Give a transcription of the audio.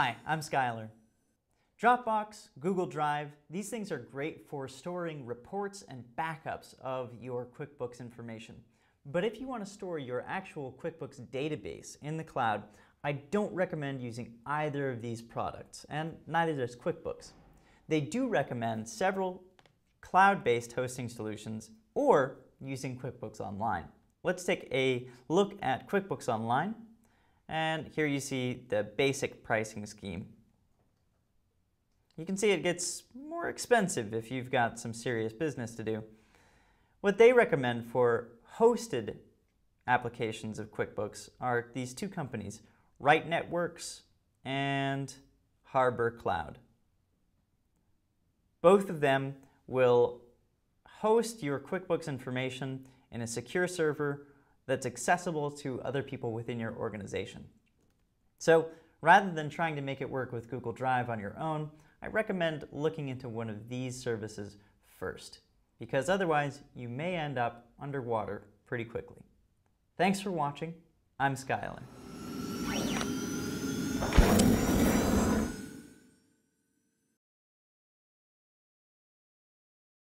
Hi, I'm Skylar. Dropbox, Google Drive, these things are great for storing reports and backups of your QuickBooks information. But if you want to store your actual QuickBooks database in the cloud, I don't recommend using either of these products, and neither does QuickBooks. They do recommend several cloud-based hosting solutions or using QuickBooks Online. Let's take a look at QuickBooks Online, and here you see the basic pricing scheme you can see it gets more expensive if you've got some serious business to do. What they recommend for hosted applications of QuickBooks are these two companies, Right Networks and Harbor Cloud. Both of them will host your QuickBooks information in a secure server that's accessible to other people within your organization. So rather than trying to make it work with Google Drive on your own, I recommend looking into one of these services first, because otherwise you may end up underwater pretty quickly. Thanks for watching. I'm Skylar.